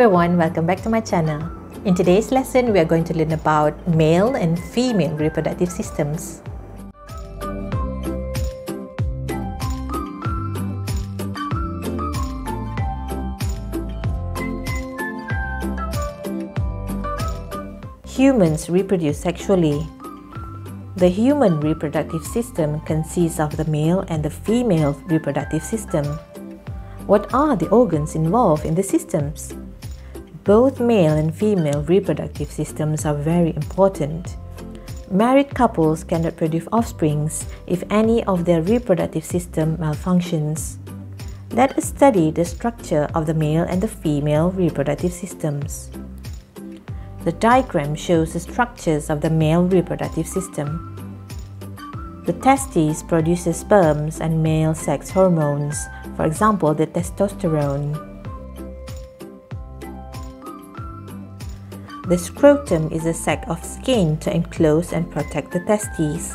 everyone, welcome back to my channel. In today's lesson, we are going to learn about male and female reproductive systems. Humans reproduce sexually. The human reproductive system consists of the male and the female reproductive system. What are the organs involved in the systems? Both male and female reproductive systems are very important. Married couples cannot produce offspring if any of their reproductive system malfunctions. Let us study the structure of the male and the female reproductive systems. The diagram shows the structures of the male reproductive system. The testes produces sperms and male sex hormones, for example, the testosterone. The scrotum is a sac of skin to enclose and protect the testes.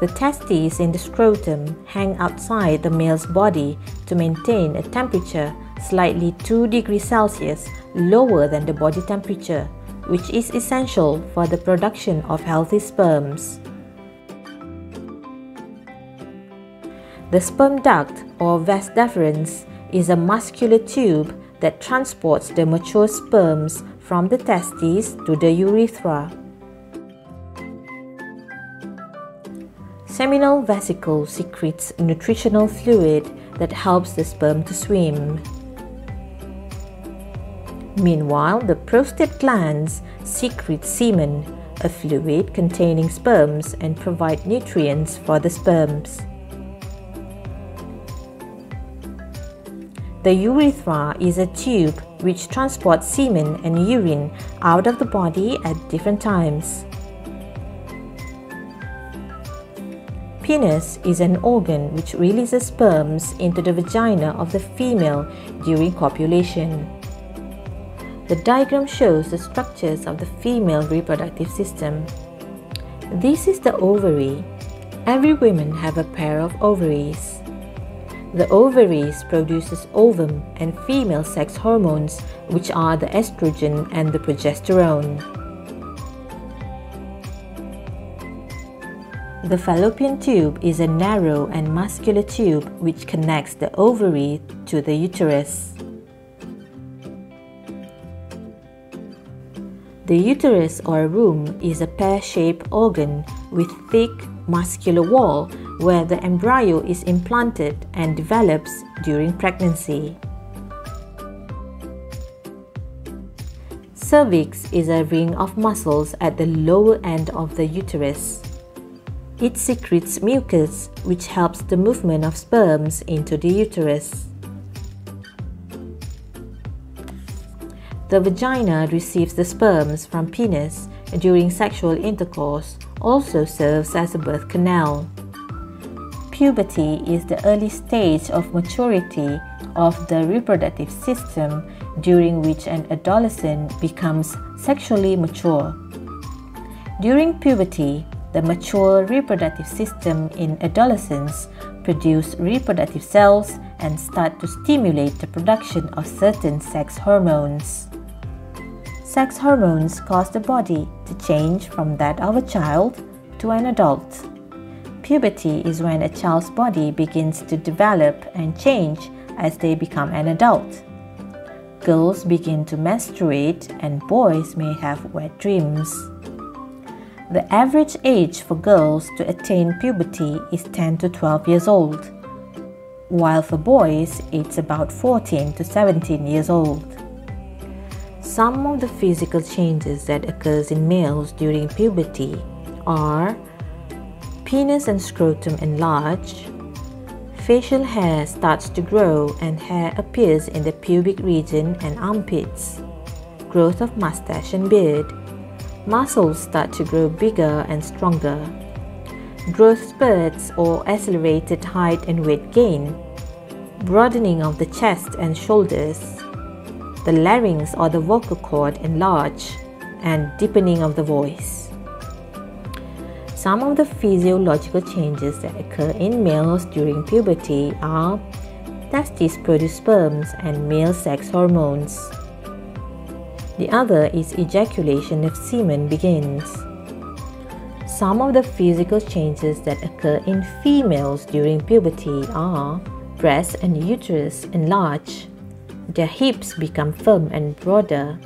The testes in the scrotum hang outside the male's body to maintain a temperature slightly 2 degrees Celsius lower than the body temperature, which is essential for the production of healthy sperms. The sperm duct or vas deferens is a muscular tube that transports the mature sperms from the testes to the urethra. Seminal vesicle secretes nutritional fluid that helps the sperm to swim. Meanwhile, the prostate glands secrete semen, a fluid containing sperms, and provide nutrients for the sperms. The urethra is a tube which transport semen and urine out of the body at different times. Penis is an organ which releases sperms into the vagina of the female during copulation. The diagram shows the structures of the female reproductive system. This is the ovary. Every woman have a pair of ovaries. The ovaries produces ovum and female sex hormones which are the estrogen and the progesterone. The fallopian tube is a narrow and muscular tube which connects the ovary to the uterus. The uterus or womb is a pear-shaped organ with thick muscular wall where the embryo is implanted and develops during pregnancy. Cervix is a ring of muscles at the lower end of the uterus. It secretes mucus which helps the movement of sperms into the uterus. The vagina receives the sperms from penis during sexual intercourse, also serves as a birth canal. Puberty is the early stage of maturity of the reproductive system during which an adolescent becomes sexually mature. During puberty, the mature reproductive system in adolescents produce reproductive cells and start to stimulate the production of certain sex hormones. Sex hormones cause the body to change from that of a child to an adult. Puberty is when a child's body begins to develop and change as they become an adult. Girls begin to menstruate and boys may have wet dreams. The average age for girls to attain puberty is 10 to 12 years old, while for boys it's about 14 to 17 years old. Some of the physical changes that occurs in males during puberty are penis and scrotum enlarge, facial hair starts to grow and hair appears in the pubic region and armpits, growth of mustache and beard, muscles start to grow bigger and stronger, growth spurts or accelerated height and weight gain, broadening of the chest and shoulders, the larynx or the vocal cord enlarge, and deepening of the voice. Some of the physiological changes that occur in males during puberty are testes produce sperms and male sex hormones. The other is ejaculation of semen begins. Some of the physical changes that occur in females during puberty are breast and uterus enlarge, their hips become firm and broader,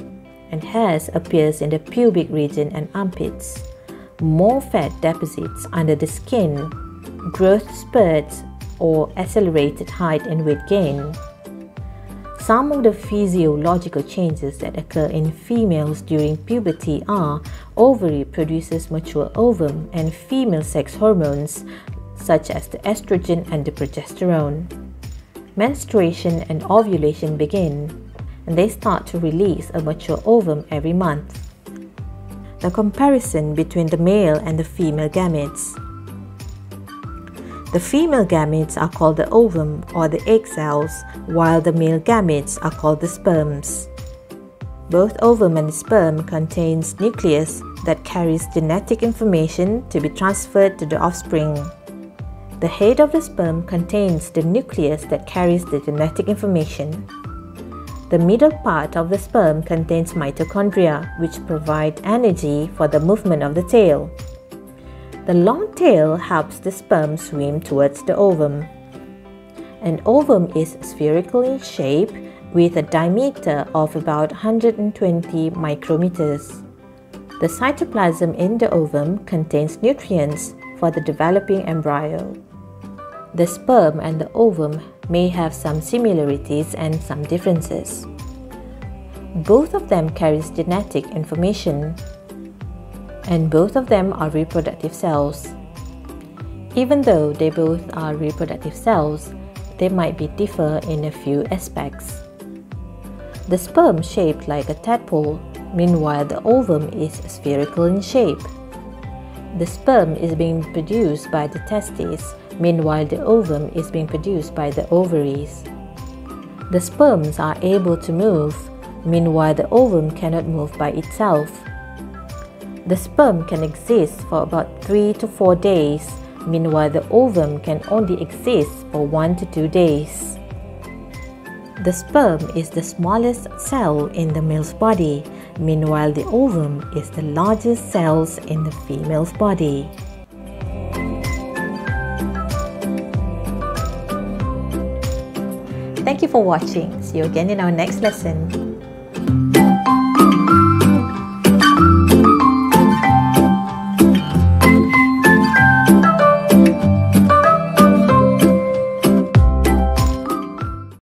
and hairs appears in the pubic region and armpits. More fat deposits under the skin, growth spurts, or accelerated height and weight gain. Some of the physiological changes that occur in females during puberty are ovary produces mature ovum and female sex hormones such as the estrogen and the progesterone. Menstruation and ovulation begin and they start to release a mature ovum every month. The comparison between the male and the female gametes. The female gametes are called the ovum or the egg cells, while the male gametes are called the sperms. Both ovum and sperm contains nucleus that carries genetic information to be transferred to the offspring. The head of the sperm contains the nucleus that carries the genetic information. The middle part of the sperm contains mitochondria, which provide energy for the movement of the tail. The long tail helps the sperm swim towards the ovum. An ovum is spherical in shape with a diameter of about 120 micrometers. The cytoplasm in the ovum contains nutrients for the developing embryo. The sperm and the ovum may have some similarities and some differences. Both of them carries genetic information and both of them are reproductive cells. Even though they both are reproductive cells, they might be differ in a few aspects. The sperm shaped like a tadpole, meanwhile the ovum is spherical in shape. The sperm is being produced by the testes, meanwhile the ovum is being produced by the ovaries. The sperms are able to move, meanwhile the ovum cannot move by itself. The sperm can exist for about 3 to 4 days, meanwhile the ovum can only exist for 1 to 2 days. The sperm is the smallest cell in the male's body, meanwhile the ovum is the largest cells in the female's body. Thank you for watching. See you again in our next lesson.